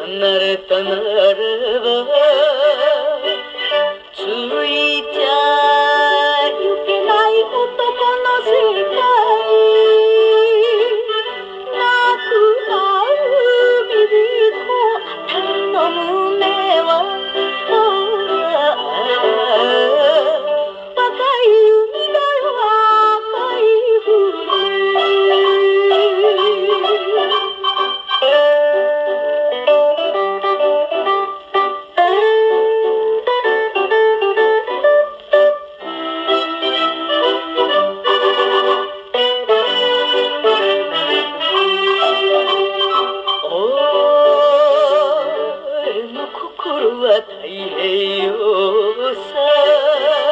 அன்னரே தன்னரே 没有色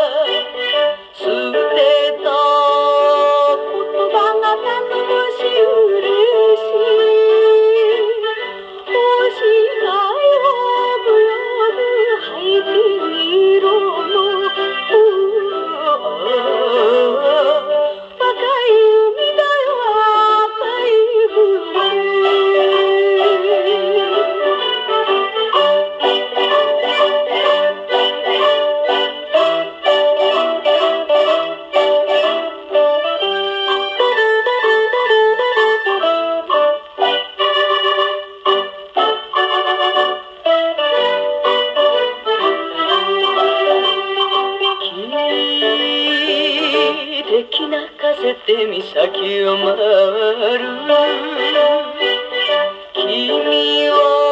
せて岬を回る。君を